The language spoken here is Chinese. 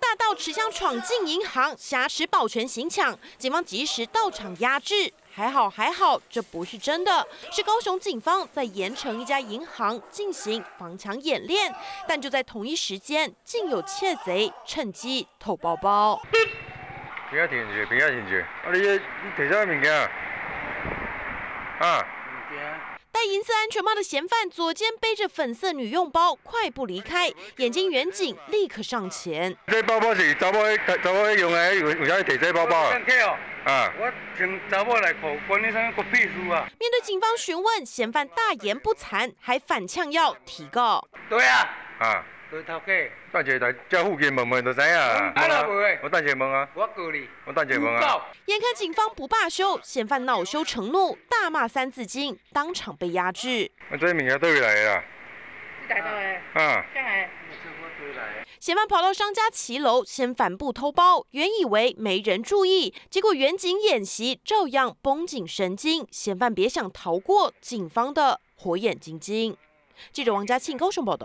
大盗持枪闯进银行，挟持保全行抢，警方及时到场压制。还好还好，这不是真的，是高雄警方在盐城一家银行进行防抢演练。但就在同一时间，竟有窃贼趁机偷包包。不要停住，不要停住！啊，你你提啥物件？啊？戴银色安全帽的嫌犯左肩背着粉色女用包，快步离开。眼睛远警立刻上前。这包包是查某查某用的，为为啥提这包包啊？我请查某来考，关你啥个秘书啊？面对警方询问，嫌犯大言不惭，还反呛要提告。对啊。啊。对头家。等下来这附近问问就知啊。啊啦袂。我等下问啊。我告你。我等下问啊。眼看警方不罢休，嫌犯恼羞成怒，大骂三字经，当场被压制。我这物件倒位来啦？你带到的。啊。嫌犯跑到商家骑楼，先反步偷包，原以为没人注意，结果远景演习照样绷紧神经，嫌犯别想逃过警方的火眼金睛。记者王家庆高雄报道。